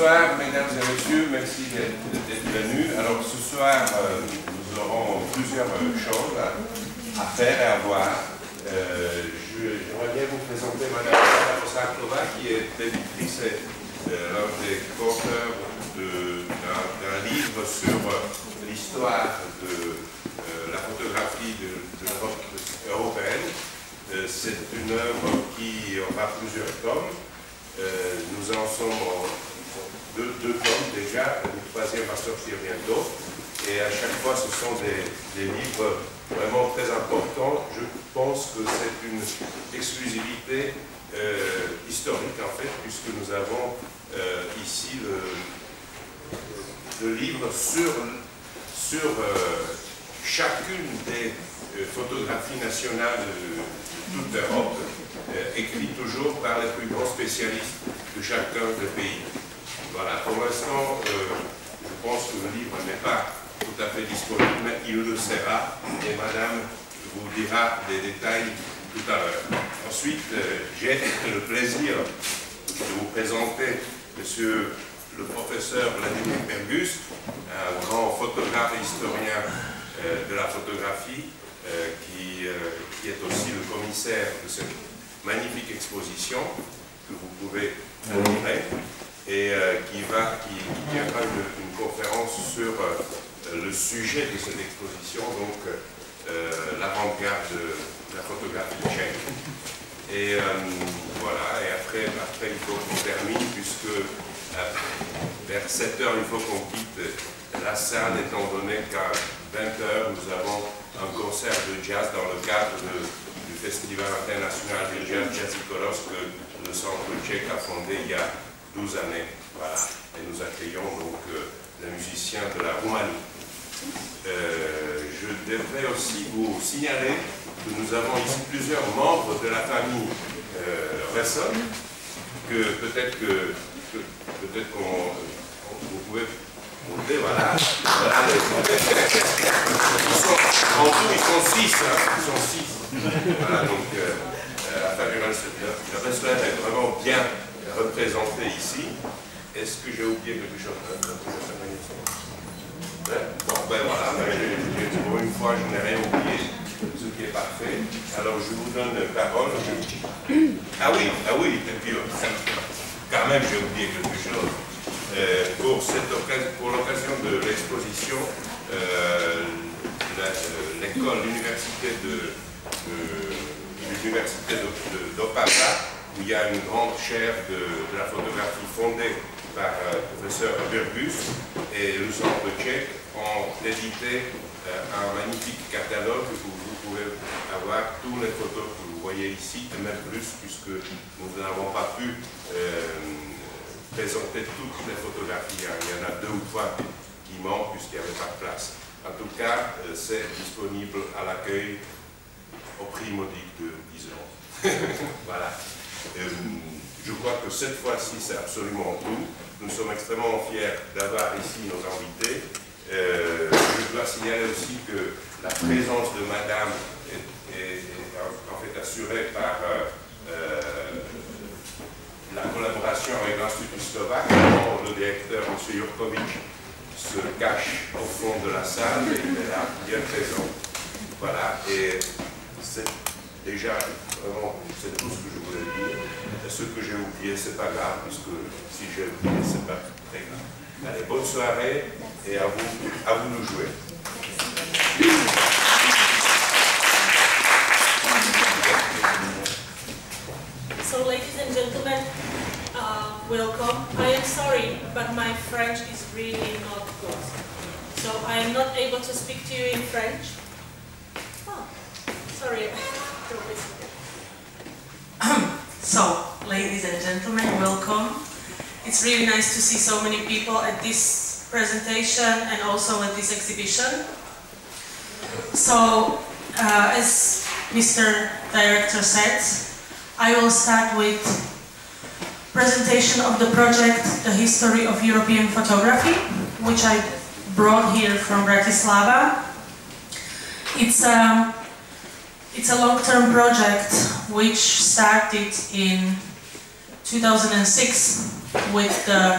Bonsoir, mesdames et messieurs, merci d'être venus. Alors, ce soir, euh, nous aurons plusieurs euh, choses à, faire et à voir. Euh, J'aimerais bien vous présenter Mme Sakova, qui est éditrice euh, l'un des co-auteurs d'un livre sur l'histoire de la photographie de, de l'Europe européenne. C'est une œuvre qui aura plusieurs tomes. nous en sommes deux, tomes déjà, le troisième va sortir bientôt. Et à chaque fois, ce sont des, livres vraiment très importants. Je pense que c'est une exclusivité euh, historique, en fait, puisque nous avons euh, ici le, livre sur, sur euh, chacune des photographies nationales de toute l'Europe, écrit toujours par les plus grands spécialistes de chacun des pays. Voilà, pour l'instant, euh, je pense que le livre n'est pas tout à fait disponible, mais il le sera, et Madame vous dira des détails tout à l'heure. Ensuite, euh, j'ai le plaisir de vous présenter Monsieur le professeur Vladimir Pergus, un grand photographe et historien euh, de la photographie, qui, qui, est aussi le commissaire de cette magnifique exposition que vous pouvez admirer et euh, qui, va, qui, tiendra une, conférence sur euh, le sujet de cette exposition, donc euh, l'avant-garde de la photographie tchèque. Et voilà, et après, après il faut qu'on termine, puisque vers 7 heures, il faut qu'on quitte la salle, étant donné qu'à 20 heures, nous avons un concert de jazz dans le cadre du Festival international de jazz Jazzicolos que le Centre tchèque a fondé il y a 12 années. Voilà. Et nous accueillons donc euh, les musiciens de la Roumanie. Euh, je devrais aussi vous signaler que nous avons ici plusieurs membres de la famille euh, que peut-être que, peut-être qu'on vous pouvez monter, voilà. voilà ils sont, en tout, ils sont six, hein, ils sont six. Voilà, donc euh, la famille Ressler est vraiment bien représenté ici. Est-ce que j'ai oublié quelque chose Bon, ben voilà, ben, pour une fois, je n'ai rien oublié, ce qui est parfait. Alors, je vous donne la parole. Ah oui, ah oui, et puis, quand même, j'ai oublié quelque chose. Euh, pour, l'occasion de l'exposition, euh, l'école, l'université de, l'université où il y a une grande chaire de, la photographie fondée par le euh, professeur Burgus et le centre tchèque ont édité euh, un magnifique catalogue où vous pouvez avoir tous les photos que vous voyez ici, et même plus, puisque nous n'avons pas pu euh, présenter toutes les photographies. Il y en a deux ou trois qui manquent puisqu'il n'y avait pas de place. En tout cas, c'est disponible à l'accueil au prix modique de 10 euros. voilà. Euh, je crois que cette fois-ci, c'est absolument tout. Nous sommes extrêmement fiers d'avoir ici nos invités. Euh, je dois signaler aussi que la présence de Madame est, en fait assurée par euh, la collaboration avec l'Institut Slovaque. Le directeur, M. Jurkovic, se cache au fond de la salle et il est là, bien présent. Voilà, et c'est déjà vraiment, c'est tout ce que je voulais dire. Ce que j'ai oublié, c'est pas grave, puisque si j'ai oublié, c'est pas très grave. Allez, bonne soirée et à vous, à vous de jouer. So, ladies and gentlemen, uh, welcome. I am sorry, but my French is really not good. So I am not able to speak to you in French. Oh, sorry. so, ladies and gentlemen, welcome. It's really nice to see so many people at this presentation and also at this exhibition. So, uh, as Mr. Director said, I will start with presentation of the project The History of European Photography, which I brought here from Bratislava. It's a um, it's a long-term project which started in 2006 with the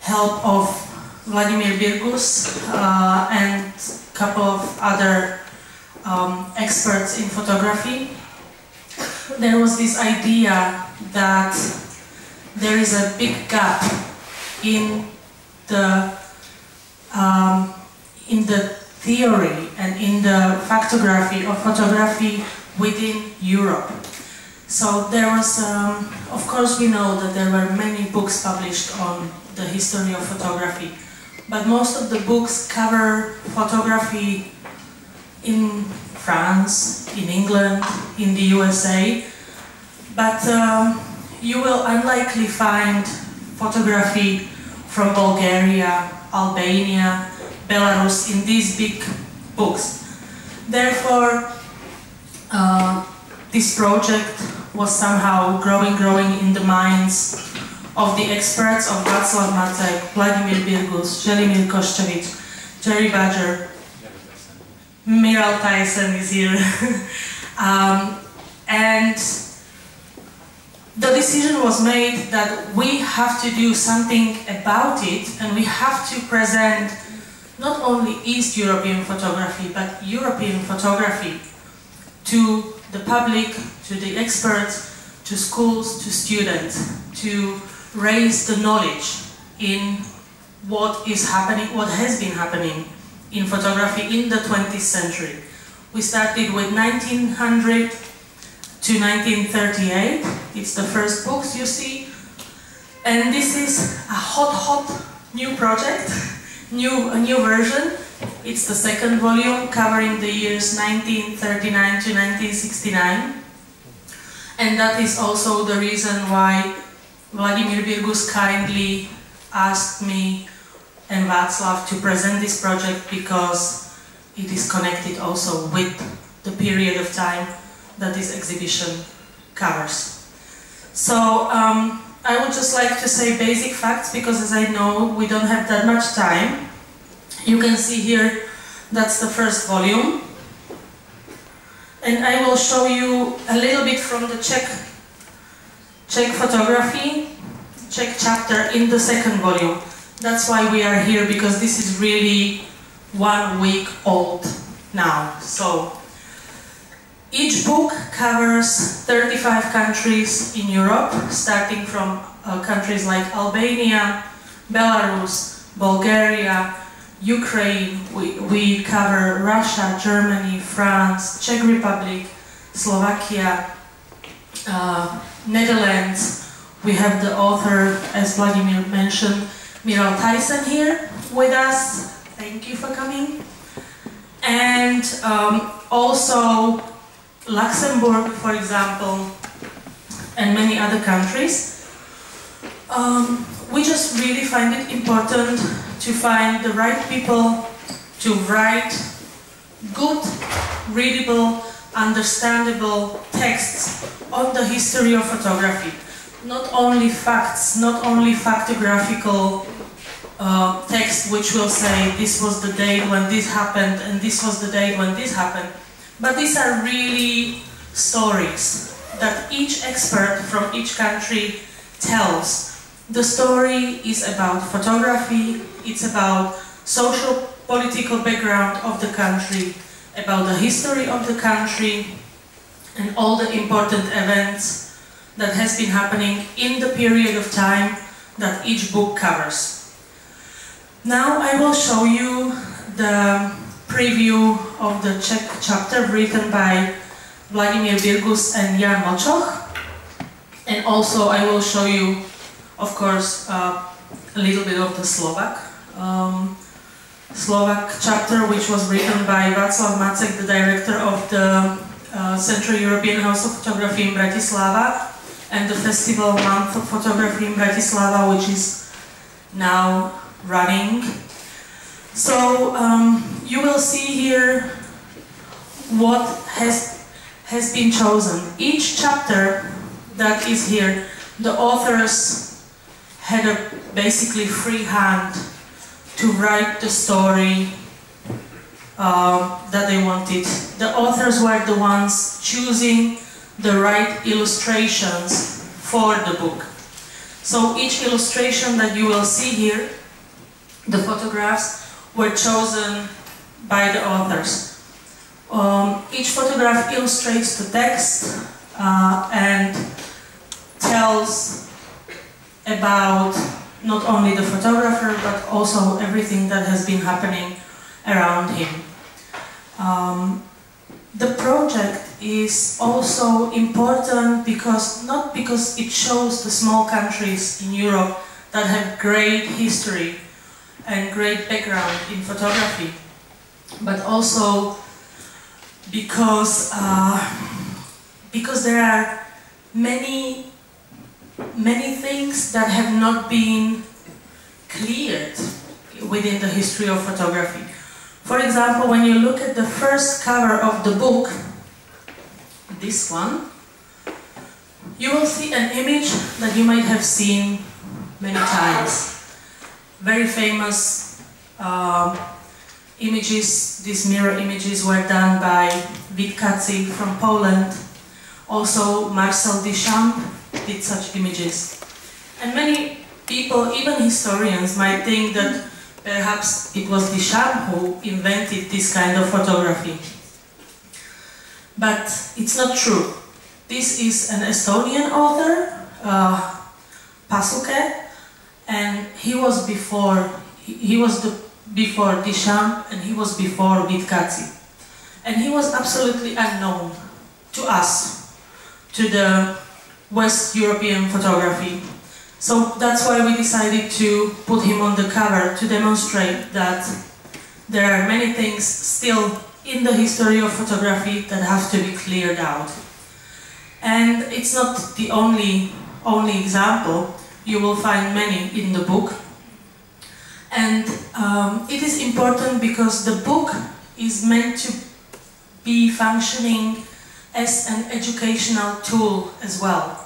help of Vladimir Birgus uh, and a couple of other um, experts in photography, there was this idea that there is a big gap in the um, in the theory and in the factography of photography within Europe. So there was, um, of course we know that there were many books published on the history of photography, but most of the books cover photography in France, in England, in the USA, but um, you will unlikely find photography from Bulgaria, Albania, Belarus in these big books. Therefore, uh, this project was somehow growing, growing in the minds of the experts of Václav Macek, Vladimir Birgus, Želimir Koščević, Gerry Badger, Mirelle Thijsen is here. um, and the decision was made that we have to do something about it and we have to present not only East European photography but European photography to the public, to the experts, to schools, to students, to raise the knowledge in what is happening, what has been happening in photography in the 20th century. We started with 1900 to 1938. It's the first books you see. And this is a hot, hot new project, new, a new version. It's the second volume covering the years 1939 to 1969. And that is also the reason why Vladimir Birgus kindly asked me and Václav to present this project because it is connected also with the period of time that this exhibition covers. So um, I would just like to say basic facts because as I know we don't have that much time. You can see here that's the first volume and I will show you a little bit from the Czech, Czech photography, Czech chapter in the second volume. That's why we are here because this is really one week old now. So each book covers 35 countries in Europe, starting from uh, countries like Albania, Belarus, Bulgaria, Ukraine, we, we cover Russia, Germany, France, Czech Republic, Slovakia, uh, Netherlands. We have the author, as Vladimir mentioned, Mirelle Thijsen here with us. Thank you for coming. And um, also Luxembourg, for example, and many other countries. Um, we just really find it important to find the right people to write good, readable, understandable texts on the history of photography. Not only facts, not only factographical uh, text which will say this was the date when this happened and this was the date when this happened, but these are really stories that each expert from each country tells. The story is about photography, it's about social political background of the country, about the history of the country, and all the important events that has been happening in the period of time that each book covers. Now I will show you the preview of the Czech chapter written by Vladimir Birgus and Jan Mlčoch. And also I will show you, of course, uh, a little bit of the Slovak. Um, Slovak chapter, which was written by Václav Macek, the director of the uh, Central European House of Photography in Bratislava, and the Festival Month of Photography in Bratislava, which is now running so um, you will see here what has, has been chosen. Each chapter that is here, the authors had a basically free hand to write the story uh, that they wanted. The authors were the ones choosing the right illustrations for the book. So each illustration that you will see here, the photographs were chosen by the authors. Um, each photograph illustrates the text uh, and tells about not only the photographer but also everything that has been happening around him. Um, the project is also important because not because it shows the small countries in Europe that have great history and great background in photography, but also because uh, because there are many many things that have not been cleared within the history of photography. For example, when you look at the first cover of the book, this one, you will see an image that you might have seen many times. Very famous uh, images, these mirror images were done by Witkacy from Poland. Also, Marcel Duchamp did such images. And many people, even historians, might think that perhaps it was Duchamp who invented this kind of photography. But it's not true. This is an Estonian author, uh, Pääsuke, and he was before, he was the, before Duchamp and he was before Witkacy. And he was absolutely unknown to us, to the West European photography. So that's why we decided to put him on the cover to demonstrate that there are many things still in the history of photography that have to be cleared out. And it's not the only, only example, you will find many in the book. And um, it is important because the book is meant to be functioning as an educational tool as well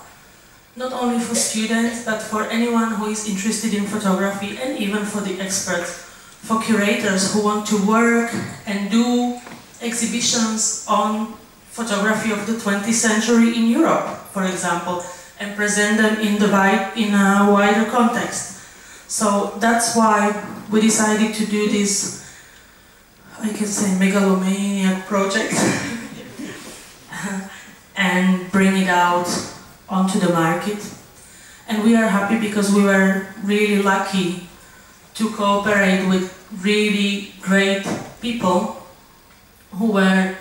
not only for students, but for anyone who is interested in photography and even for the experts, for curators who want to work and do exhibitions on photography of the 20th century in Europe, for example, and present them in, the in a wider context. So that's why we decided to do this, I can say, megalomaniac project and bring it out onto the market. And we are happy because we were really lucky to cooperate with really great people who were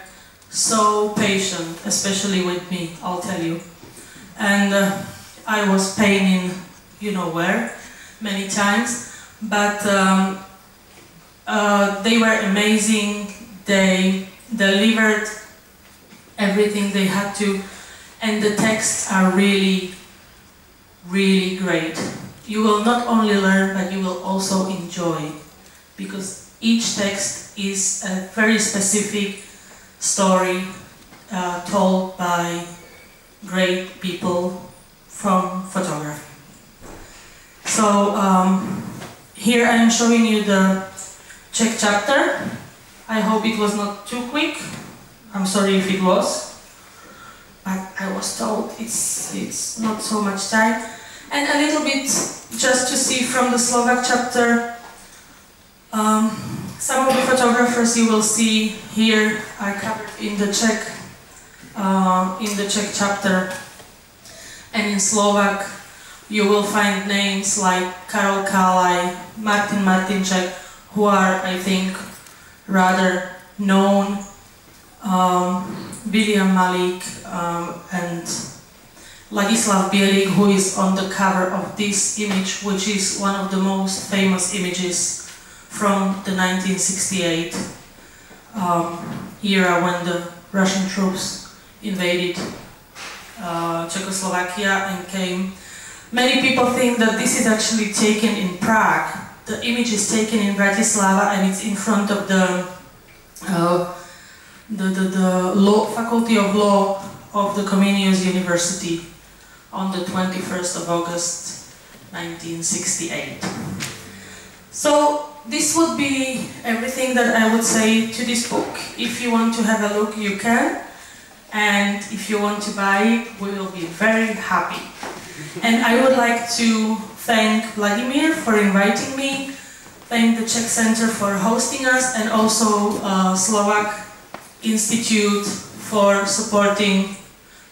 so patient, especially with me, I'll tell you. And uh, I was paining, you know where, many times, but um, uh, they were amazing. They delivered everything they had to and the texts are really, really great. You will not only learn, but you will also enjoy, because each text is a very specific story uh, told by great people from photography. So um, here I am showing you the Czech chapter. I hope it was not too quick. I'm sorry if it was but I was told it's, it's not so much time. And a little bit just to see from the Slovak chapter, um, some of the photographers you will see here are covered in the Czech, uh, in the Czech chapter. And in Slovak, you will find names like Karol Kállay, Martin Martinček, who are, I think, rather known um, William Malik um, and Ladislav Bielik, who is on the cover of this image, which is one of the most famous images from the 1968 um, era when the Russian troops invaded uh, Czechoslovakia and came. Many people think that this is actually taken in Prague. The image is taken in Bratislava and it's in front of the uh, the, the, the law, Faculty of Law of the Comenius University on the 21st of August 1968. So this would be everything that I would say to this book. If you want to have a look, you can. And if you want to buy it, we will be very happy. And I would like to thank Vladimir for inviting me, thank the Czech Center for hosting us, and also uh, Slovak Institute for supporting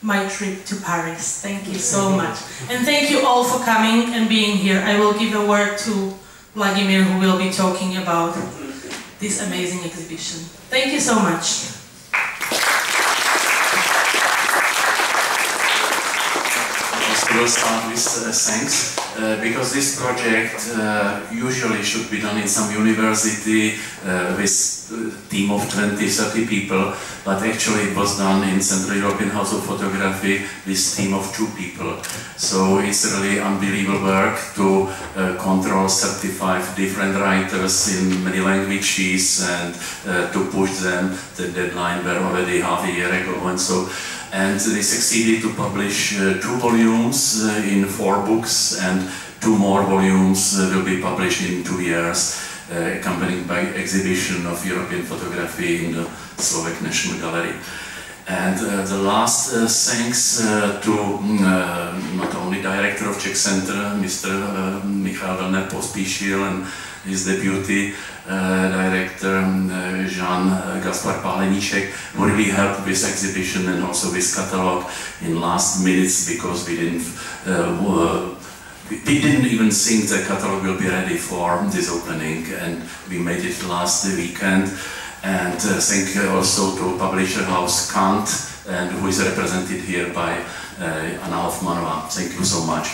my trip to Paris. Thank you so much. And thank you all for coming and being here. I will give a word to Vladimir who will be talking about this amazing exhibition. Thank you so much. Will start with uh, thanks uh, because this project uh, usually should be done in some university with a team of 20, 30 people, but actually it was done in Central European House of Photography with a team of two people. So it's really unbelievable work to control 35 different writers in many languages and to push them. The deadline were already half a year ago and so and they succeeded to publish uh, two volumes uh, in four books and two more volumes uh, will be published in two years uh, accompanied by exhibition of European photography in the Slovak National Gallery. And uh, the last uh, thanks to mm, not only director of Czech Center, Mr. Michal Pospíšil and his deputy uh, director um, uh, Jean uh, Gaspar Páleníček who really helped with exhibition and also with catalog in last minutes because we didn't we didn't even think the catalog will be ready for this opening and we made it last weekend and uh, thank also to publisher house Kant and who is represented here by uh, Anna Hoffmanova. Thank you so much.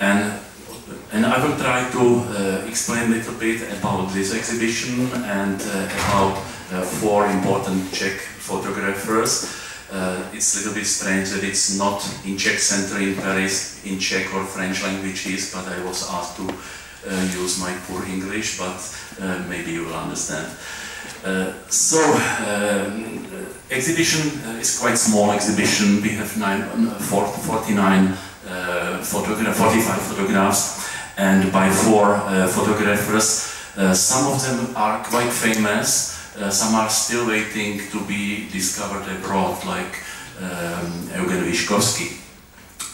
And and I will try to uh, explain a little bit about this exhibition and uh, about uh, four important Czech photographers. Uh, it's a little bit strange that it's not in Czech Center in Paris in Czech or French languages, but I was asked to uh, use my poor English, but uh, maybe you will understand. so, um, exhibition is quite small exhibition. We have nine, 49 photograph, 45 photographs and by four uh, photographers. Uh, some of them are quite famous, uh, some are still waiting to be discovered abroad, like um, Eugen Wiškovský.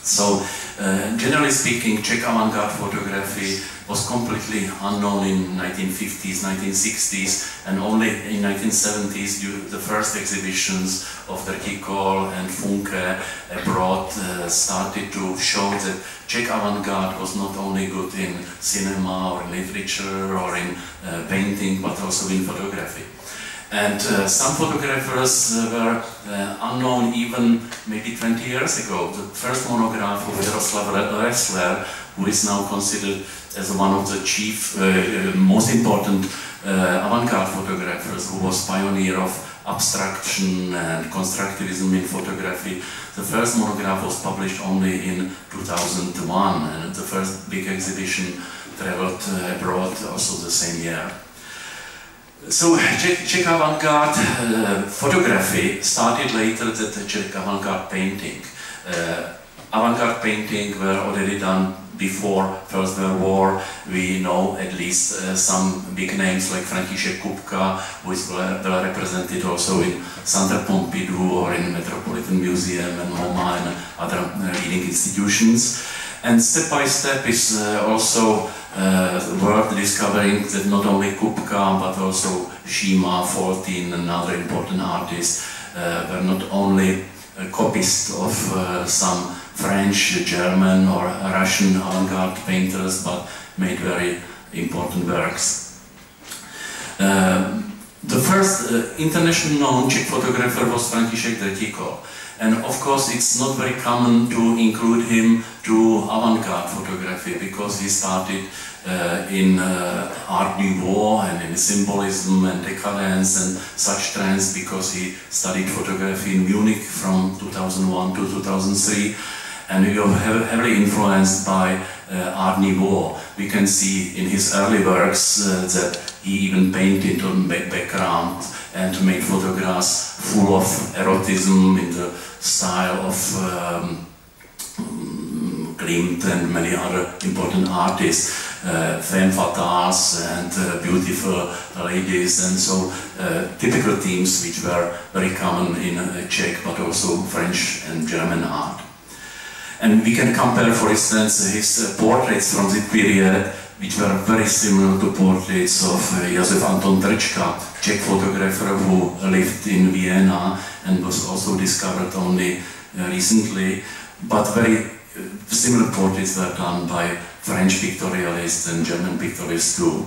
So, uh, generally speaking, Czech avant-garde photography was completely unknown in 1950s, 1960s, and only in 1970s the first exhibitions of Drtikol and Funke abroad uh, started to show that Czech avant-garde was not only good in cinema or in literature or in uh, painting, but also in photography. And uh, some photographers uh, were uh, unknown even maybe 20 years ago. The first monograph of Jaroslav Rössler, who is now considered as one of the chief, uh, uh, most important uh, avant-garde photographers, who was pioneer of abstraction and constructivism in photography. The first monograph was published only in 2001, and the first big exhibition traveled abroad also the same year. So Czech, Czech avant-garde uh, photography started later than the Czech avant-garde painting. Uh, avant-garde painting were already done before First World War. We know at least uh, some big names like František Kupka, who is well, represented also in Centre Pompidou or in Metropolitan Museum and MoMA and other uh, leading institutions. And step by step is uh, also uh, work discovering that not only Kupka but also Šíma, Foltýn and other important artists uh, were not only copies of uh, some French, German or Russian avant-garde painters but made very important works. Uh, the first uh, international known Czech photographer was František Drtikol. And of course, it's not very common to include him to avant-garde photography because he started uh, in uh, Art Nouveau and in symbolism and decadence and such trends because he studied photography in Munich from 2001 to 2003 and he was heavily influenced by uh, Art Nouveau. We can see in his early works uh, that he even painted on background and made photographs full of erotism in the style of um, Klimt and many other important artists. Uh, femme fatales and uh, beautiful ladies and so uh, typical themes which were very common in uh, Czech but also French and German art. And we can compare, for instance, his portraits from the period, which were very similar to portraits of uh, Josef Anton Trčka, Czech photographer who lived in Vienna and was also discovered only uh, recently. But very uh, similar portraits were done by French pictorialists and German pictorialists too.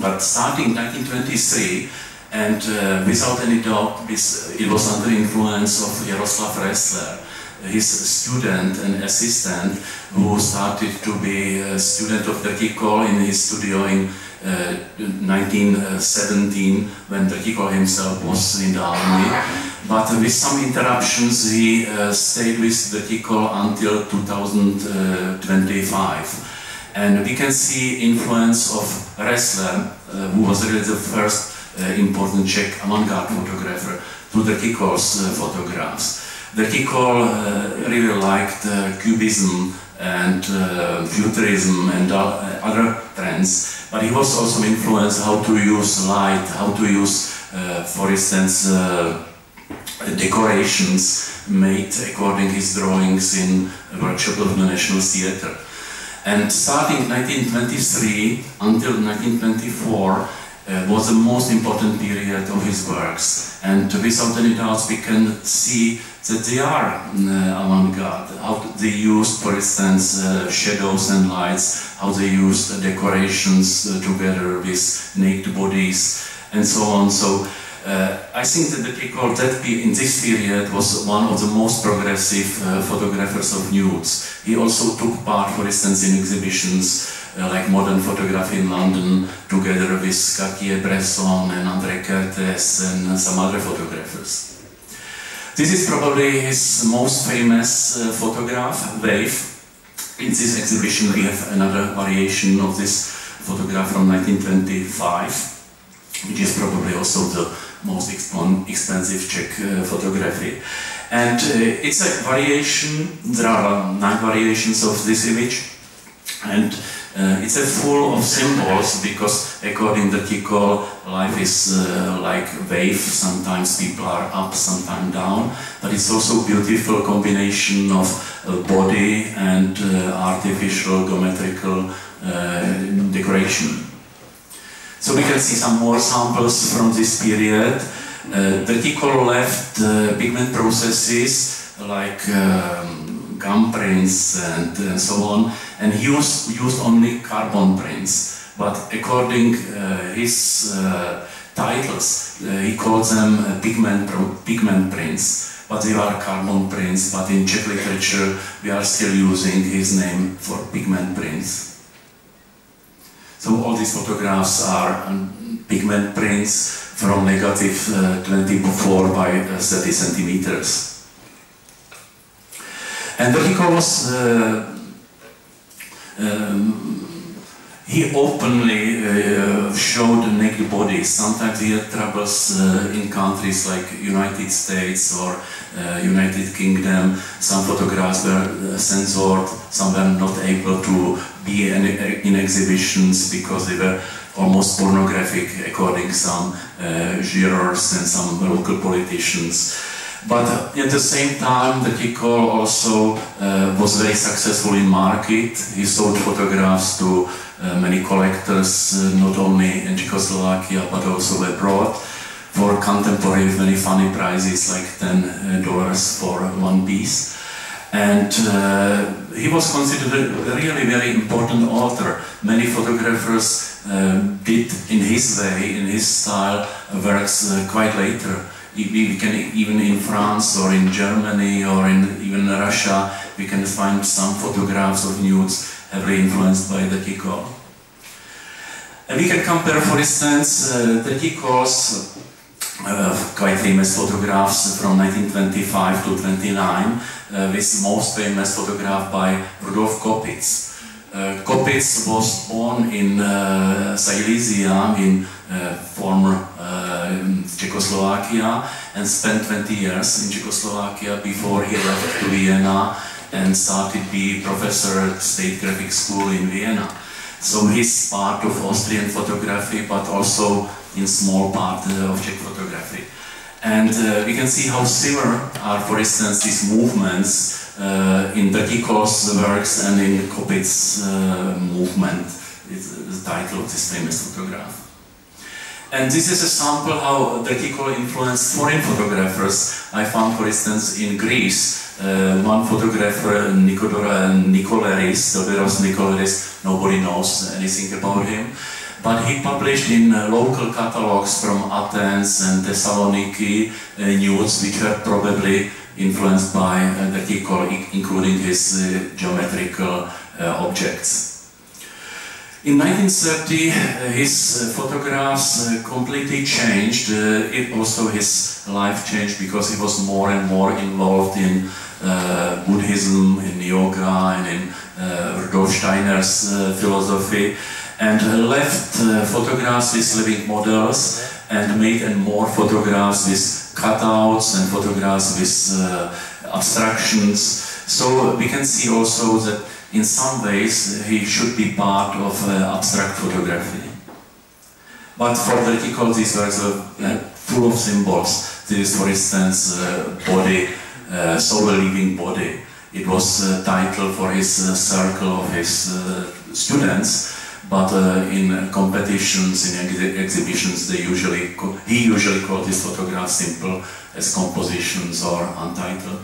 But starting 1923, and uh, without any doubt, this, it was under influence of Jaroslav Rössler, his student and assistant, who started to be a student of Drtikol in his studio in uh, 1917, when Drtikol himself was in the army. But with some interruptions, he uh, stayed with Drtikol until 2025. And we can see influence of Rössler, uh, who was really the first uh, important Czech avant-garde photographer, to Drtikol's uh, photographs. Drtikol uh, really liked uh, Cubism and uh, Futurism and other trends, but he was also influenced how to use light, how to use, for instance, decorations made according his drawings in a workshop of the National Theatre. And starting 1923 until 1924 uh, was the most important period of his works. And without any doubt we can see that they are uh, avant-garde, how they used, for instance, uh, shadows and lights, how they used decorations uh, together with naked bodies, and so on. So uh, I think that the Drtikol that in this period was one of the most progressive uh, photographers of nudes. He also took part, for instance, in exhibitions uh, like modern photography in London, together with Cartier-Bresson and André Kertész and some other photographers. This is probably his most famous uh, photograph, Wave. In this exhibition we have another variation of this photograph from 1925, which is probably also the most expensive Czech uh, photography. And uh, it's a variation, there are nine variations of this image, and uh, it's a full of symbols because according to Tikol, life is uh, like wave. Sometimes people are up, sometimes down. But it's also beautiful combination of uh, body and uh, artificial geometrical decoration. So we can see some more samples from this period. Uh, Drtikol left uh, pigment processes like um, gum prints and, and, so on, and he used, used only carbon prints. But according uh, his uh, titles, uh, he calls them uh, pigment, pigment prints. But they are carbon prints, but in Czech literature we are still using his name for pigment prints. So all these photographs are um, pigment prints from negative uh, 24 by uh, 30 centimeters. And Drtikol was uh, um, he openly uh, showed naked bodies. Sometimes he had troubles uh, in countries like United States or United Kingdom. Some photographs were censored, some were not able to be in, in exhibitions because they were almost pornographic according some jurors and some local politicians. But at the same time, Drtikol also uh, was very successful in market. He sold photographs to uh, many collectors, uh, not only in Czechoslovakia but also abroad, for contemporary very funny prices like $10 uh, for one piece. And uh, he was considered a really very important author. Many photographers uh, did in his way, in his style, works quite later. We can even in France or in Germany or in even Russia, we can find some photographs of nudes heavily influenced by Drtikol. And we can compare, for instance, uh, Drtikol's uh, quite famous photographs from 1925 to 29, uh, with most famous photograph by Rudolf Koppitz. Uh, Koppitz was born in uh, Silesia, in uh, former uh, Czechoslovakia, and spent 20 years in Czechoslovakia before he left to Vienna and started be professor at State Graphic School in Vienna. So he's part of Austrian photography, but also in small part uh, of Czech photography. And uh, we can see how similar are, for instance, these movements uh, in Drtikol's works and in Koppitz's uh, movement. It's the title of this famous photograph. And this is a sample how Drtikol influenced foreign photographers. I found, for instance, in Greece, uh, one photographer, Nikodora Nikoleris, Doberos Nikoleris, nobody knows anything about him. But he published in uh, local catalogs from Athens and Thessaloniki uh, nudes which were probably influenced by uh, Drtikol, including his uh, geometrical uh, objects. In 1930, uh, his uh, photographs uh, completely changed. it also his life changed because he was more and more involved in Buddhism, in yoga, and in Rudolf Steiner's philosophy and left uh, photographs with living models and made and more photographs with cutouts and photographs with uh, abstractions. So we can see also that in some ways he should be part of uh, abstract photography. But for the Drtikol these works are full of symbols. This is for instance body, uh, soul living body. It was a title for his uh, circle of his uh, students but uh, in competitions, in ex exhibitions, they usually he usually called his photographs simple as compositions or untitled.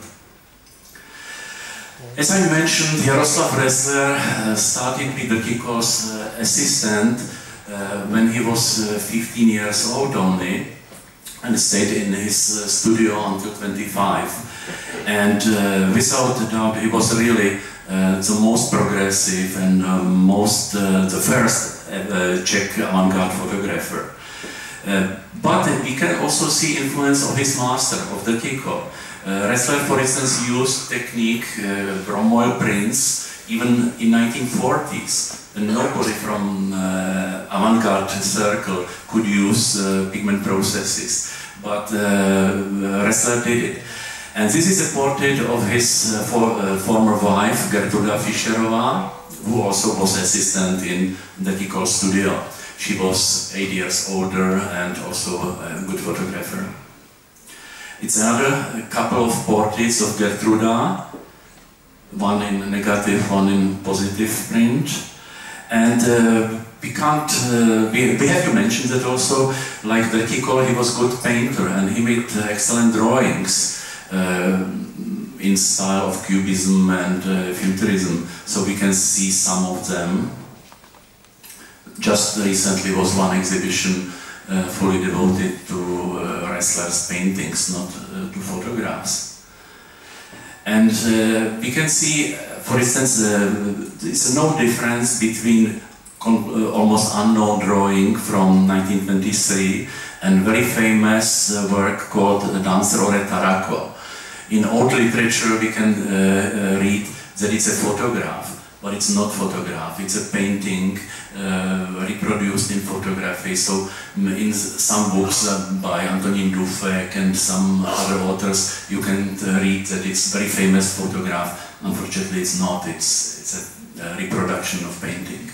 As I mentioned, Jaroslav Rössler uh, started with Drtikol's uh, assistant uh, when he was uh, 15 years old only and stayed in his studio until 25. And without a doubt, he was really the most progressive and most the first Czech avant-garde photographer. but we can also see influence of his master, of Drtikol. Uh, Rössler, for instance, used technique uh, from oil prints even in 1940s. And nobody from uh, avant-garde circle could use uh, pigment processes, but Rössler did it. And this is a portrait of his uh, for, uh, former wife, Gertruda Fischerova, who also was assistant in the Kiko studio. She was eight years older and also a good photographer. It's another couple of portraits of Gertruda, one in negative, one in positive print. And uh, we can't, uh, we, we, have to mention that also, like the Kiko, he was good painter and he made excellent drawings. Uh, in style of cubism and uh, futurism, so we can see some of them. Just recently was one exhibition Eh, fully devoted to eh, uh, Rössler's paintings, not uh, to photographs. And we can see, for instance, there's no difference between almost unknown drawing from 1923 and very famous work called Dancer Ore Tarako, in old literature we can uh, read that it's a photograph, but it's not photograph, it's a painting reproduced in photography. So in some books uh, by Antonín Dufek and some other authors, you can uh, read that it's a very famous photograph. Unfortunately, it's not, it's, it's a reproduction of painting.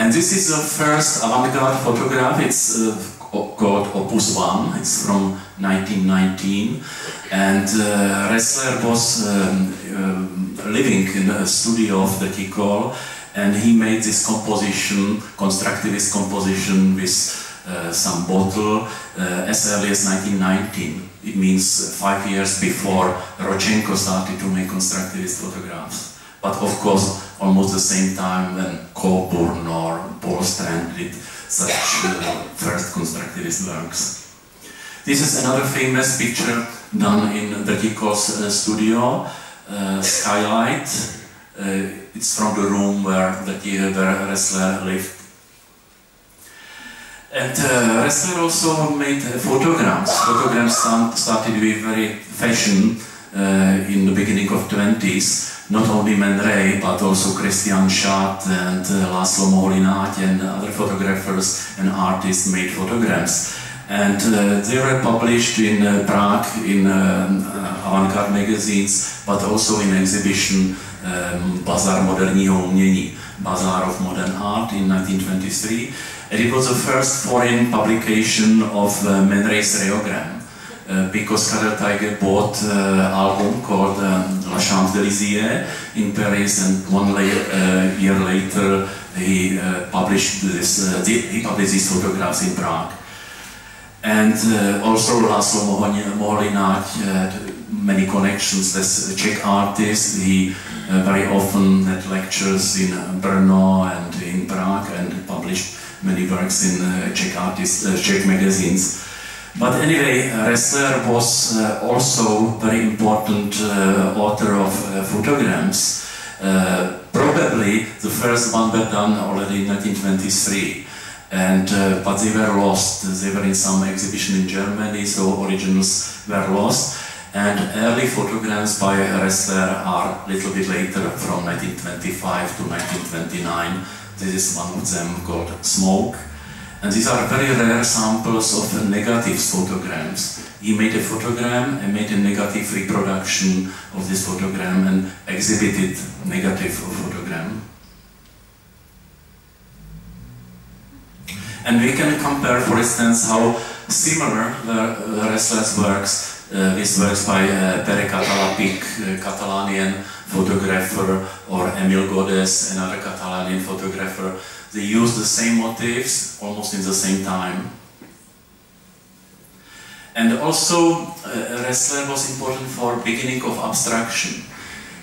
And this is the first avant-garde photograph. It's uh, called Opus One. It's from 1919, and uh, Rössler was um, uh, living in a studio of Drtikol, and he made this composition, constructivist composition with uh, some bottle uh, as early as 1919. It means five years before Rodchenko started to make constructivist photographs. But of course, almost the same time when Coburn or Paul Strand did such uh, first constructivist works. This is another famous picture done in the Kikos uh, studio, uh, Skylight. Uh, it's from the room where the where Rössler lived. And uh, Rössler also made uh, photograms. Photograms started with very fashion in the beginning of 20s not only Man but also Christian Schad and uh, Laszlo Moholy-Nagy and other photographers and artists made photographs. And uh, they were published in uh, Prague in um, uh, avant-garde magazines, but also in exhibition um, Bazar Moderního umění, Bazaar of Modern Art in 1923. And it was the first foreign publication of uh, Man reogram. uh, because Karel Teige bought an uh, album called um, La Champs délicieux in Paris and one la uh, year later he uh, published this, uh, he published these photographs in Prague. And also Laszlo Moholy-Nagy had many connections as a Czech artist. He very often at lectures in Brno and in Prague and published many works in Czech artists, Czech magazines. But anyway, Rössler was uh, also very important uh, author of uh, photograms. Uh, probably the first one were done already in 1923. And, uh, but they were lost. They were in some exhibition in Germany, so originals were lost. And early photographs by Rössler are a little bit later, from 1925 to 1929. This is one of them called Smoke. And these are very rare samples of negative photograms. He made a photogram and made a negative reproduction of this photogram and exhibited negative photogram. And we can compare, for instance, how similar the Rössler's works uh, with works by Pere Català Pic, uh, Catalanian photographer, or Emil Godes, another Catalanian photographer, they use the same motifs almost in the same time. And also, uh, Rössler was important for beginning of abstraction.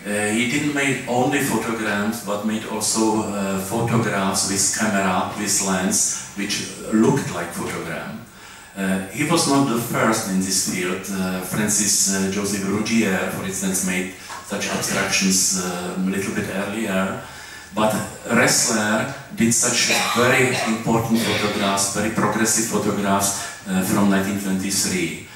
Uh, he didn't make only photograms, but made also uh, photographs with camera, with lens, which looked like photogram. Uh, he was not the first in this field. Uh, Francis uh, Joseph Bruguière, for instance, made such abstractions a little bit earlier. But Rössler did such very important photographs, very progressive photographs uh, from 1923.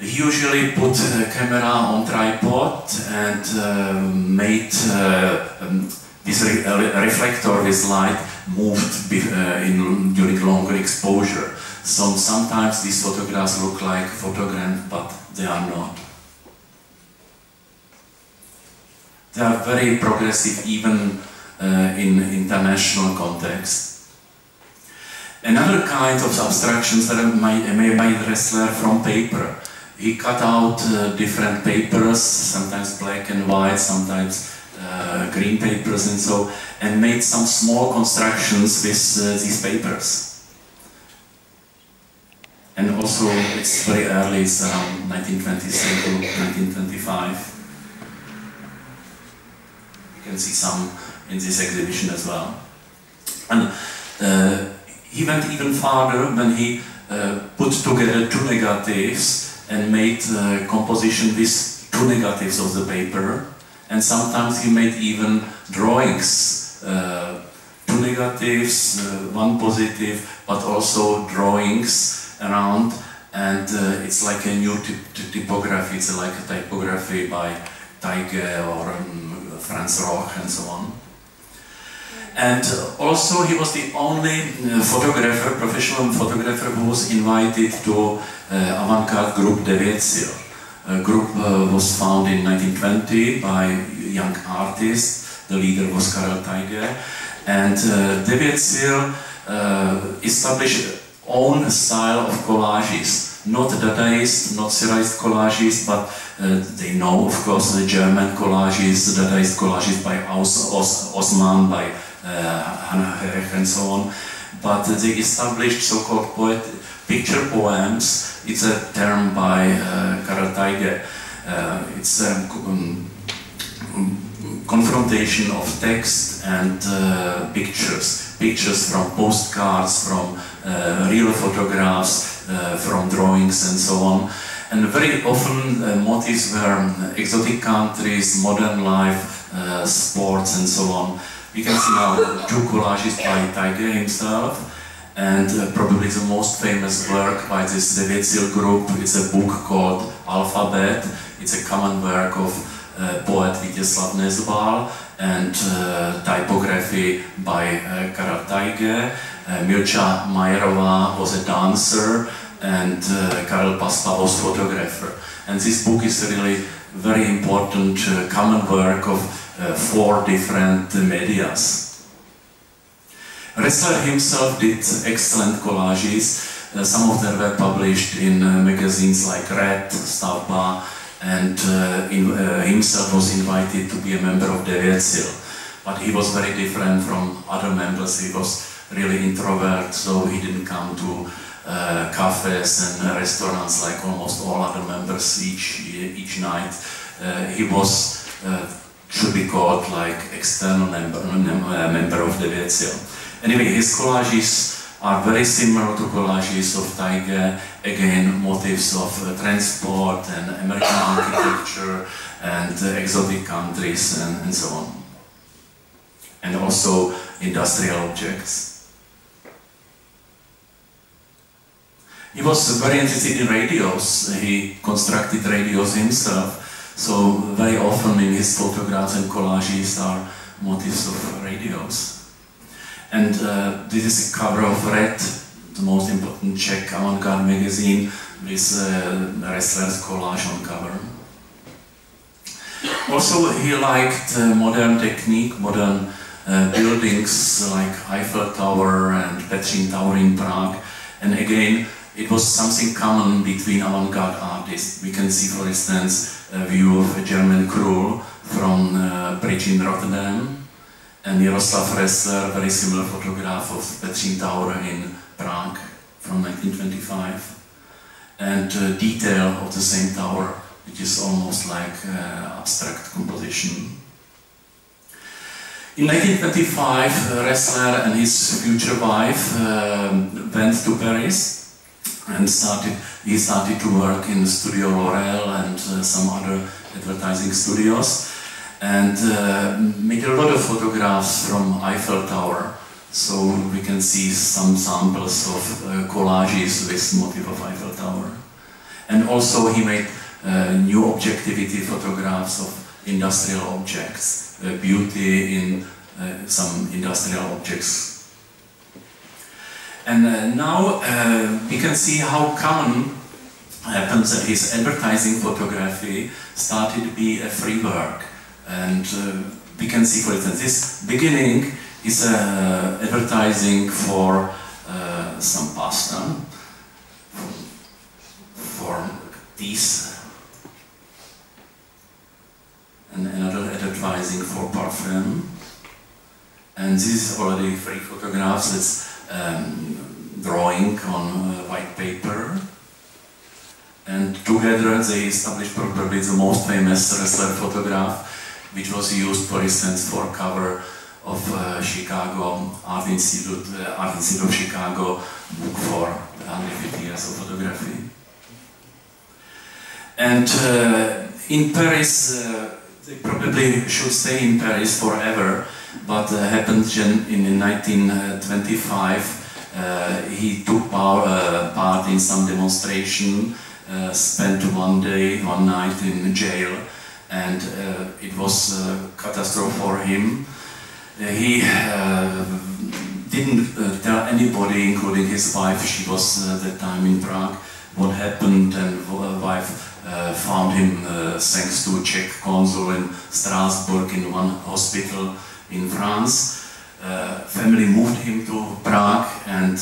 He usually put camera on tripod and uh, made uh, um, this re reflector, this light, moved uh, in, during longer exposure. So sometimes these photographs look like photograms, but they are not. They are very progressive, even uh, in international context. Another kind of abstractions that are made by Rössler from paper. He cut out uh, different papers, sometimes black and white, sometimes uh, green papers and so, and made some small constructions with uh, these papers. And also, it's very early, it's around 1923 to 1925. You can see some in this exhibition as well. And uh, he went even farther when he uh, put together two negatives and made uh, composition with two negatives of the paper. And sometimes he made even drawings, uh, two negatives, uh, one positive, but also drawings around. And uh, it's like a new typography, it's like a typography by Teige or um, Franz Roh and so on. And also he was the only uh, photographer, professional photographer who was invited to uh, avant-garde group Devět A group uh, was found in 1920 by young artists. The leader was Karel Teige. And uh, Devět uh, established own style of collages. Not Dadaist, not Surrealist collages, but uh, they know, of course, the German collages, the Dadaist collages by Os, Os, Hausmann, by Hannah Höch and so on. But they established so-called poet picture poems, it's a term by uh, Teige. Uh, it's a um, confrontation of text and uh, pictures. Pictures from postcards, from uh, real photographs, uh, from drawings and so on. And very often uh, motifs were um, exotic countries, modern life, uh, sports and so on. We can see now two collages by Teige himself, and uh, probably the most famous work by this Devět group is a book called Alphabet. It's a common work of uh, poet Vítězslav Nezval and uh, typography by uh, Karel Teige. Uh, Milča Mayerová was a dancer and uh, Karel Paspa was a photographer. And this book is really very important uh, common work of uh, four different medias. Rössler himself did excellent collages. Uh, some of them were published in uh, magazines like Red, Stavba, and uh, in, himself was invited to be a member of the Devětsil. But he was very different from other members. He was really introvert, so he didn't come to uh, cafes and restaurants like almost all other members each each night. Uh, he was uh, should be called like external member, uh, member of Devětsil. Anyway, his collages are very similar to collages of Teige, again motifs of uh, transport and American architecture and exotic countries and, and so on. And also industrial objects. He was very interested in radios. He constructed radios himself. So very often in his photographs and collages are motifs of radios. And uh, this is a cover of Red, the most important Czech avant-garde magazine with uh, Rössler's collage on cover. Also, he liked uh, modern technique, modern uh, buildings like Eiffel Tower and Petrin Tower in Prague. And again, it was something common between avant-garde artists. We can see, for instance, a view of a Germaine Krull from uh, bridge in Rotterdam, and Jaroslav Rössler, very similar photograph of Petrin Tower in Prague from 1925, and uh, detail of the same tower, which is almost like uh, abstract composition. In 1925, uh, Rössler and his future wife um, went to Paris and started. He started to work in Studio Lorelle and uh, some other advertising studios and uh, made a lot of photographs from Eiffel Tower. So we can see some samples of uh, collages with motif of Eiffel Tower. And also he made uh, new objectivity photographs of industrial objects, uh, beauty in uh, some industrial objects. And uh, now we can see how common happens that his advertising photography started to be a free work. And uh, we can see, for instance, this beginning is uh, advertising for uh, some pasta, for these, and another advertising for perfume. And this is already free photographs. It's um, drawing on uh, white paper. And together they established probably the most famous Rössler photograph which was used, for instance, for cover of uh, Chicago Art Institute, uh, Art Institute of Chicago book for 150 years of photography. And uh, in Paris, uh, they probably should stay in Paris forever, but uh, happened in, in 1925. Uh, he took power, part in some demonstration, spent one day, one night in jail, and uh, it was a catastrophe for him. Uh, he uh, didn't tell anybody, including his wife, she was at that time in Prague, what happened and wife uh, found him uh, thanks to Czech consul in Strasbourg in one hospital in France. Uh, family moved him to Prague and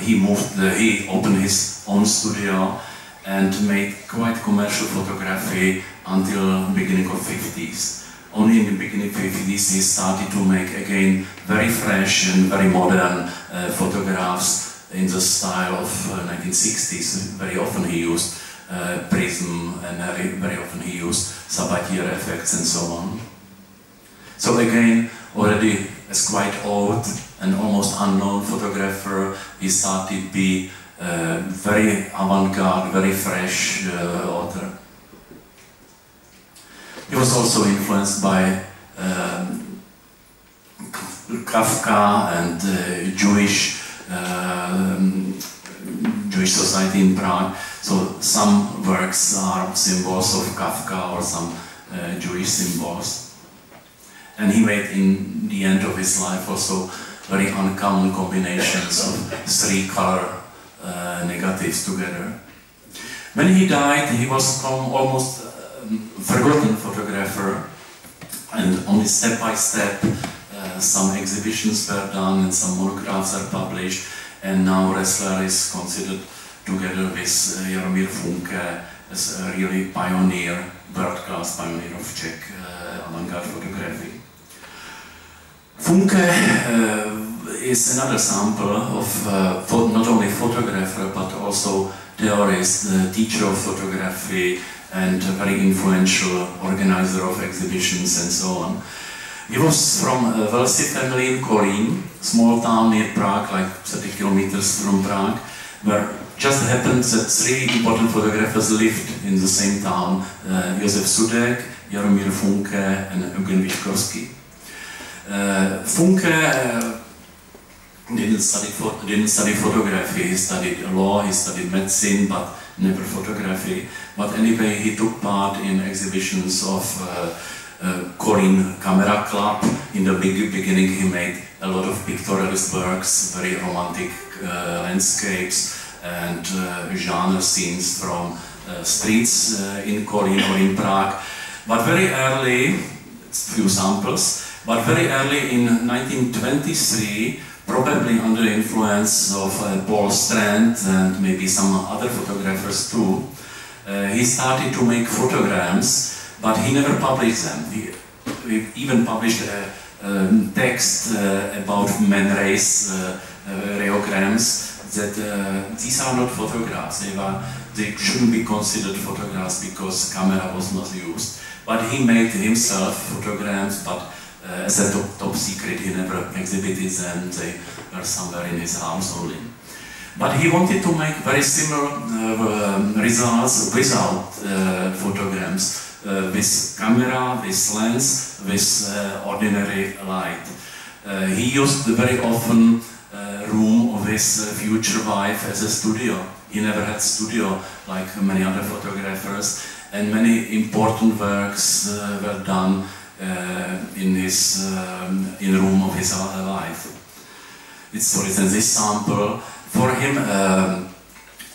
he moved, he opened his own studio and made quite commercial photography until beginning of 50s. Only in the beginning of 50s he started to make again very fresh and very modern uh, photographs in the style of uh, 1960s. Very often he used uh, prism and very, very often he used Sabatier effects and so on. So again, already as quite old and almost unknown photographer, he started to be uh, very avant-garde, very fresh uh, author. He was also influenced by um, Kafka and uh, Jewish um, Jewish society in Prague. So some works are symbols of Kafka or some uh, Jewish symbols. And he made in the end of his life also very uncommon combinations of three color uh, negatives together. When he died, he was almost forgotten photographer and only step by step uh, some exhibitions were done and some monographs are published and now Rössler is considered together with uh, Jaromír Funke as a really pioneer, world-class pioneer of Czech uh, avant-garde photography. Funke uh, is another sample of uh, not only photographer but also theorist, uh, teacher of photography and a very influential organizer of exhibitions and so on. He was from a wealthy family in Kolín, small town near Prague, like 30 kilometers from Prague, where just happened that three important photographers lived in the same town, uh, Josef Sudek, Jaromír Funke and Eugen Wiškovský. Uh, Funke uh, didn't study, didn't study photography, he studied law, he studied medicine, but never photography. But anyway, he took part in exhibitions of uh, uh, Kolín Camera Club. In the beginning, he made a lot of pictorialist works, very romantic uh, landscapes and genre scenes from streets in Kolín or in Prague. But very early, few samples, but very early in 1923, probably under the influence of uh, Paul Strand and maybe some other photographers too, uh, he started to make photograms, but he never published them. He, he even published a, a text uh, about Man Ray's uh, rayograms that uh, these are not photographs. They, were, they shouldn't be considered photographs because camera was not used. But he made himself photograms, but uh, as a top, top secret, he never exhibited them. They were somewhere in his house only. But he wanted to make very similar uh, results without uh, photograms, uh, with camera, with lens, with ordinary light. He used very often room of his future wife as a studio. He never had studio like many other photographers, and many important works were done in his um, in the room of his life. It's for instance this sample. For him, um,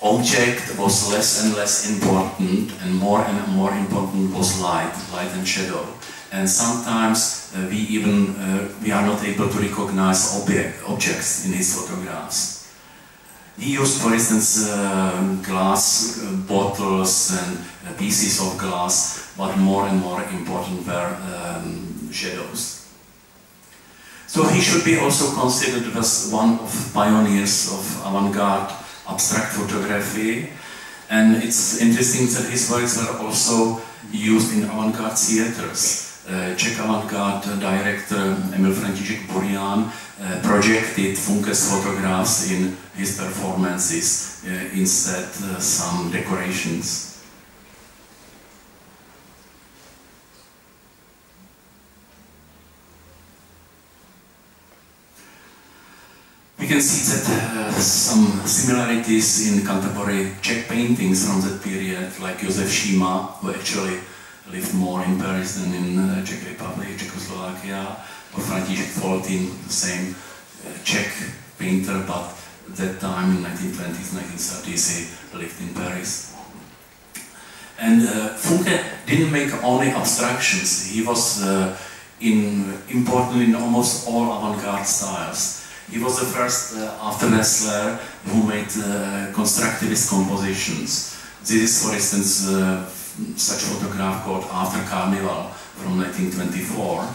object was less and less important, and more and more important was light, light and shadow. And sometimes uh, we even uh, we are not able to recognize object, objects in his photographs. He used, for instance, uh, glass uh, bottles and uh, pieces of glass, but more and more important were um, shadows. So he should be also considered as one of pioneers of avant-garde abstract photography. And it's interesting that his works were also used in avant-garde theaters. Uh, Czech avant-garde director Emil František Burian uh, projected Funke's photographs in his performances uh, instead uh, some decorations. We can see that uh, some similarities in contemporary Czech paintings from that period, like Josef Šíma, who actually lived more in Paris than in uh, Czech Republic, Czechoslovakia, or František Foltýn, the same uh, Czech painter, but at that time in 1920s, 1930s, he lived in Paris. And uh, Funke didn't make only abstractions, he was uh, in, important in almost all avant-garde styles. He was the first, uh, after Rössler, who made uh, constructivist compositions. This is, for instance, uh, such photograph called After Carnival from 1924.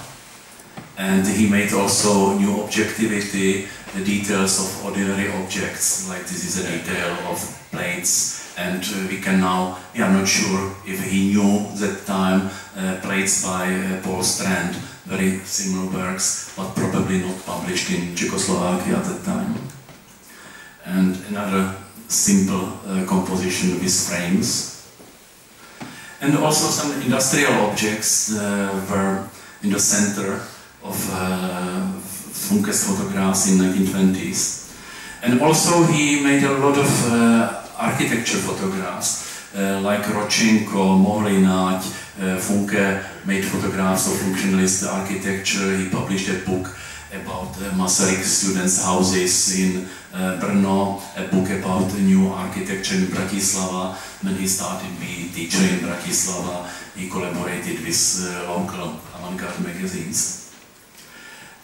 And he made also new objectivity, the details of ordinary objects, like this is a detail of plates. And we can now, we are not sure if he knew that time uh, plates by uh, Paul Strand very similar works, but probably not published in Czechoslovakia at that time. And another simple uh, composition with frames. And also some industrial objects uh, were in the center of uh, Funke's photographs in 1920s. And also he made a lot of uh, architecture photographs, uh, like Rodchenko, Moholy-Nagy, uh, Funke made photographs of functionalist architecture. He published a book about uh, Masaryk students' houses in uh, Brno, a book about the new architecture in Bratislava. When he started to be teacher in Bratislava, he collaborated with uh, local avant-garde magazines.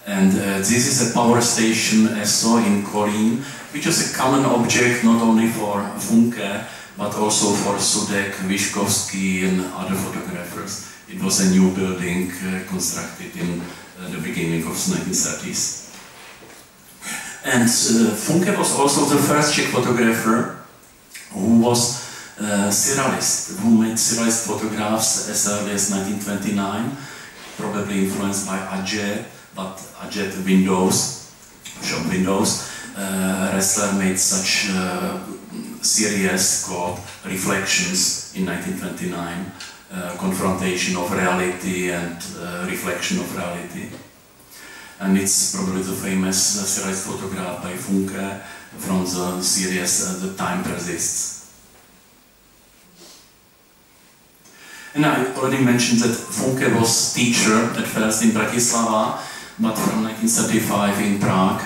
And uh, this is a power station ESSO in Kolín, which is a common object not only for Funke, but also for Sudek, Wiškovský and other photographers. It was a new building uh, constructed in uh, the beginning of the 1930s. And uh, Funke was also the first Czech photographer who was uh, surrealist, who made surrealist photographs as early as 1929, probably influenced by Atget, but Atget windows, shop windows. Uh, Rössler made such uh, series called Reflections in 1929, uh, confrontation of reality and uh, reflection of reality. And it's probably the famous uh, surrealist photograph by Funke from the series uh, The Time Persists. And I already mentioned that Funke was teacher at first in Bratislava, but from 1935 in Prague,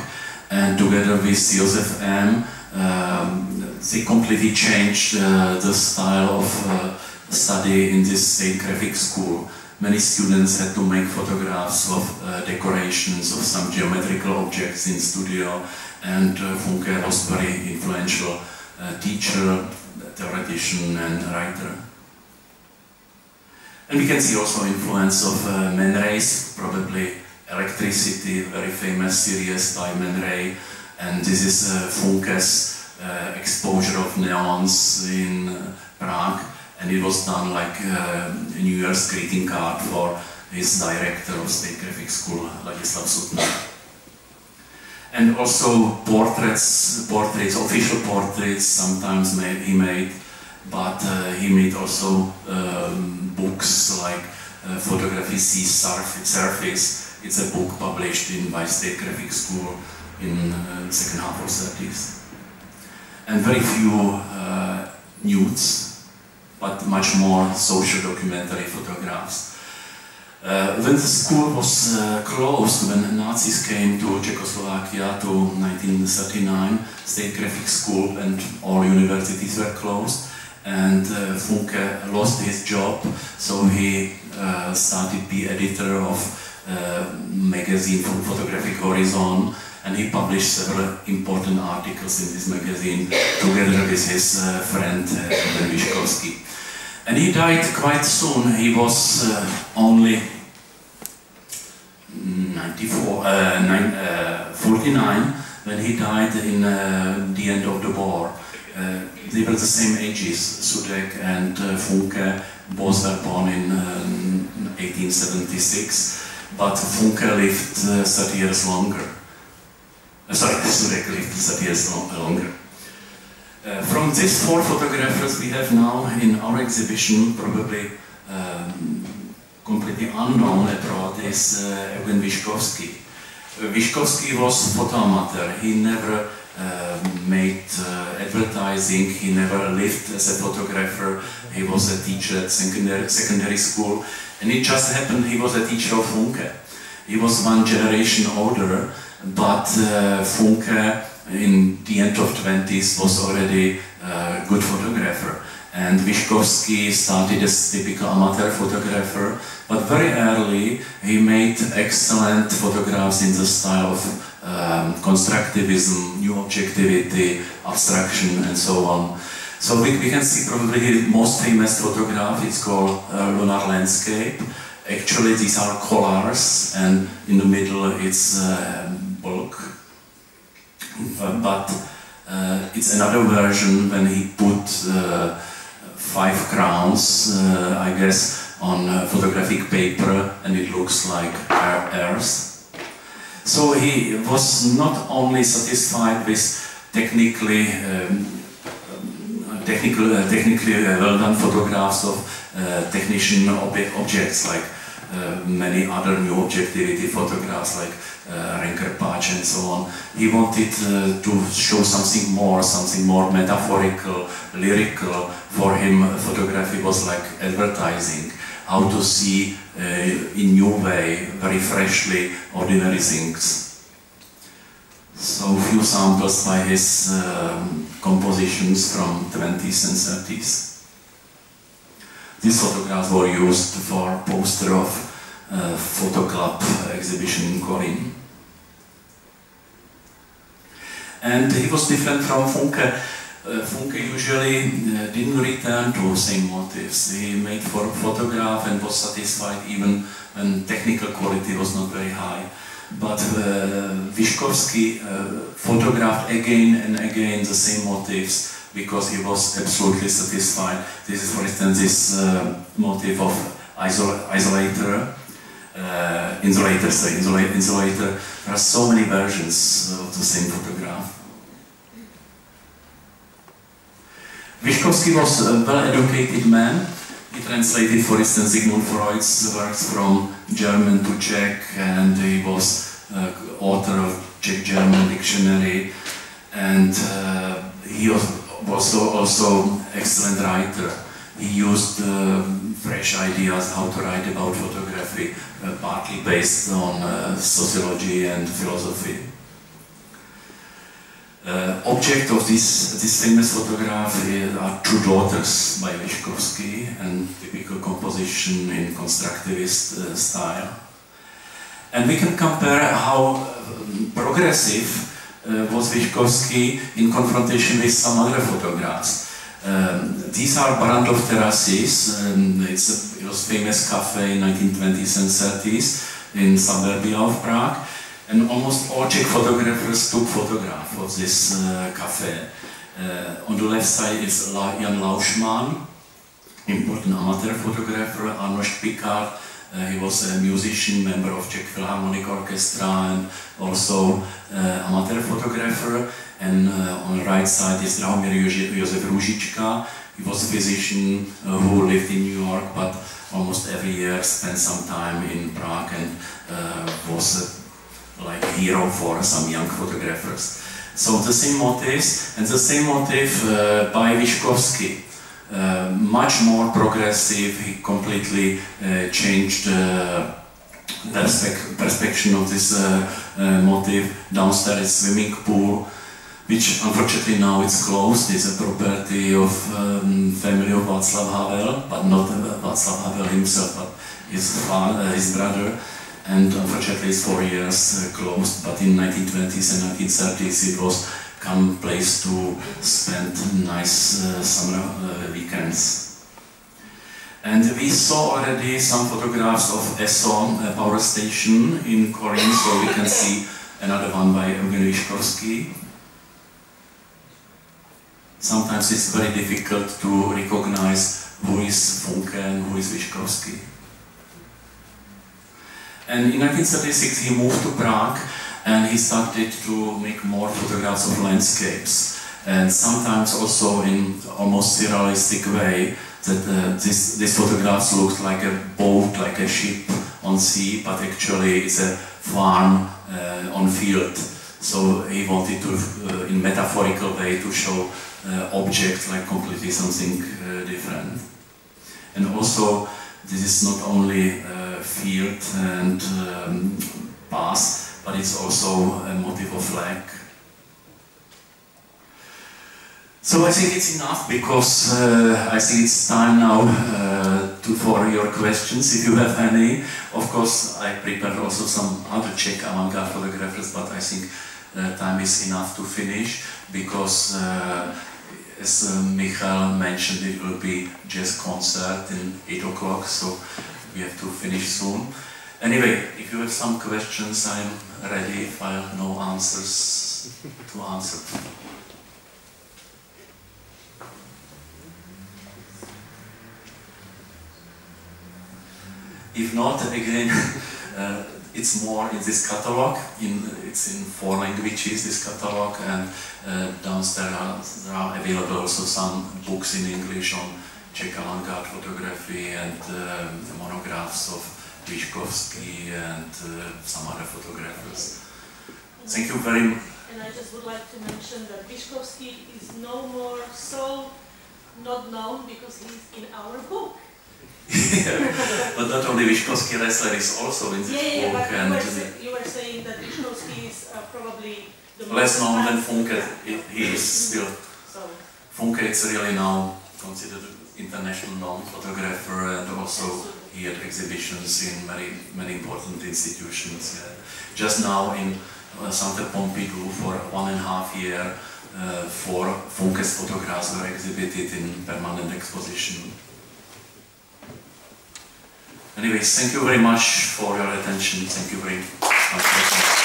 and together with Josef M, um, they completely changed uh, the style of study in this same graphic school. Many students had to make photographs of uh, decorations of some geometrical objects in studio, and uh, Funke was very influential uh, teacher, theoretician, and writer. And we can see also influence of uh, Man Ray's, probably Electricity, very famous series by Man Ray. And this is uh, Funke's uh, exposure of neons in uh, Prague. And it was done like uh, a New Year's greeting card for his director of State Graphic School, Ladislav Sutnar. And also portraits, portraits, official portraits, sometimes made, he made, but uh, he made also um, books like uh, Photography Sees Surface. It's a book published in by State Graphic School in uh, second half of 30s. And very few uh, nudes, but much more social documentary photographs. Uh, when the school was uh, closed, when Nazis came to Czechoslovakia to 1939, State Graphic School and all universities were closed, and uh, Funke lost his job, so he uh, started be editor of uh, magazine from Photographic Horizon, and he published several important articles in this magazine together with his uh, friend uh. And he died quite soon. He was uh, only 94, uh, nine, uh, 49 when he died in uh, the end of the war. Uh, they were the same ages, Sudek and uh, Funke, both were born in 1876, but Funke lived 30 years longer. Sorry, this Sudek lived 30 years longer. Uh, from these four photographers we have now in our exhibition, probably um, completely unknown abroad, is uh, Eugen Wiškovský. Uh, Wiškovský was photo amateur. He never uh, made uh, advertising, he never lived as a photographer. He was a teacher at secondary, secondary school, and it just happened he was a teacher of Funke. He was one generation older, but uh, Funke in the end of 20s was already a good photographer. And Wiškovský started as typical amateur photographer, but very early he made excellent photographs in the style of um, constructivism, new objectivity, abstraction, and so on. So we, we can see probably his most famous photograph, it's called uh, Lunar Landscape. Actually, these are collars, and in the middle it's uh, bulk but uh, it's another version when he put uh, five crowns, uh, I guess, on photographic paper and it looks like Earth. So he was not only satisfied with technically um, technical, uh, technically uh, well done photographs of uh, technician ob objects like many other new objectivity photographs like uh, Renger-Patzsch and so on. He wanted uh, to show something more, something more metaphorical, lyrical. For him, photography was like advertising, how to see uh, in new way, very freshly, ordinary things. So few samples by his um, compositions from 20s and 30s. These photographs were used for poster of uh, photo club exhibition in Kolín. And he was different from Funke. Uh, Funke usually uh, didn't return to the same motifs. He made for photograph and was satisfied even when technical quality was not very high. But uh, Wiškovský uh, photographed again and again the same motifs because he was absolutely satisfied. This is, for instance, this uh, motif of isol isolator, uh, insulator, insulator. There are so many versions of the same photograph. Wiškovský was a well-educated man. He translated, for instance, Sigmund Freud's works from German to Czech, and he was uh, author of Czech-German dictionary, and uh, he was also also excellent writer. He used uh, fresh ideas how to write about photography, partly based on sociology and philosophy. Uh, object of this, this famous photograph are two daughters by Wiškovský and typical composition in constructivist uh, style. And we can compare how um, progressive uh, was Wiškovský in confrontation with some other photographs. Um, these are Barrandov terraces, it's a, it was famous cafe in 1920s and 30s in suburbia of Prague. And almost all Czech photographers took photograph of this uh, cafe. Uh, on the left side is Jan Lauschmann, important amateur photographer, Arnold Picard, uh, he was a musician, member of Czech Philharmonic Orchestra and also uh, amateur photographer. And uh, on the right side is Drahomir Josef Růžička. He was a physician uh, who lived in New York, but almost every year spent some time in Prague and was like hero for some young photographers. So the same motifs and the same motif uh, by Wiškovský. Uh, much more progressive, he completely uh, changed uh, the perspective of this uh, uh, motif. Downstairs swimming pool, which unfortunately now it's closed, It's a property of um, family of Václav Havel, but not Václav Havel himself, but his, father, his brother and unfortunately it's four years uh, closed, but in 1920s and 1930s it was come place to spend nice uh, summer uh, weekends. And we saw already some photographs of Esso uh, power station in Kolín, so we can see another one by Eugen Wiškovský. Sometimes it's very difficult to recognize who is Funke and who is Wiškovský. And in 1936 he moved to Prague and he started to make more photographs of landscapes and sometimes also in almost surrealistic way that uh, this, these photographs looked like a boat, like a ship on sea, but actually it's a farm uh, on field. So he wanted to, uh, in metaphorical way, to show uh, objects like completely something uh, different. And also, this is not only uh, field and um, pass, but it's also a motif of flag. So I think it's enough because uh, I think it's time now uh, to, for your questions, if you have any. Of course, I prepared also some other Czech avant-garde photographers, but I think uh, time is enough to finish because uh, as uh, Michal mentioned, it will be jazz concert in 8 o'clock, so we have to finish soon. Anyway, if you have some questions, I'm ready if I have no answers to answer. If not, again, uh, it's more in this catalog. In, it's in four languages, this catalog, and uh, downstairs are, there are available also some books in English on Czech avant-garde photography and um, monographs of Wiškovský and uh, some other photographers. Thank you very much. And I just would like to mention that Wiškovský is no more so not known because he's in our book. Yeah. But not only Wiškovský Rössler is also in this yeah, yeah, book. but you and you were saying that Wiškovský is uh, probably the less known than Funke. He- He is still So, Funke is really now considered international known photographer and also he had exhibitions in many many important institutions. Yeah. Just now in uh, Centre Pompidou for one and a half year. Uh, four Funkes photographs were exhibited in permanent exposition. Anyways, thank you very much for your attention. Thank you very much.